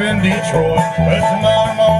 in Detroit. But tomorrow morning